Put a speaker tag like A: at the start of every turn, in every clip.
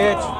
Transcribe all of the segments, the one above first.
A: pitch.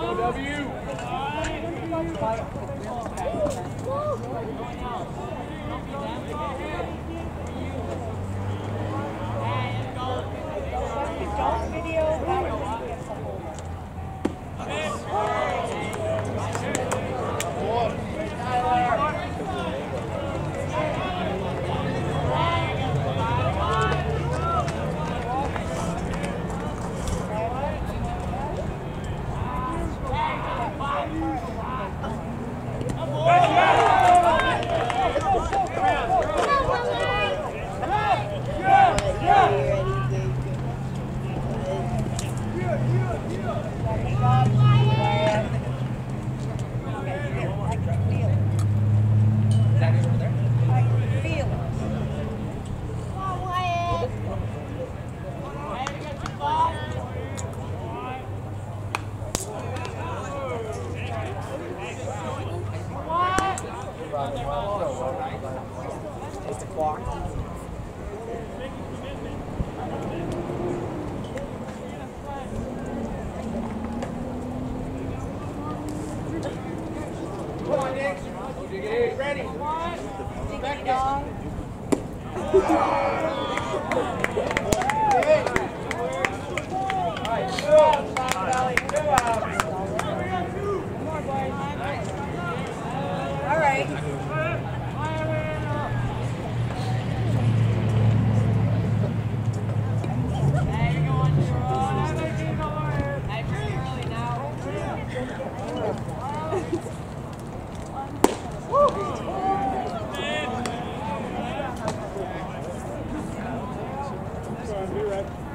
A: W. Ready. One,
B: ding dong. Be right.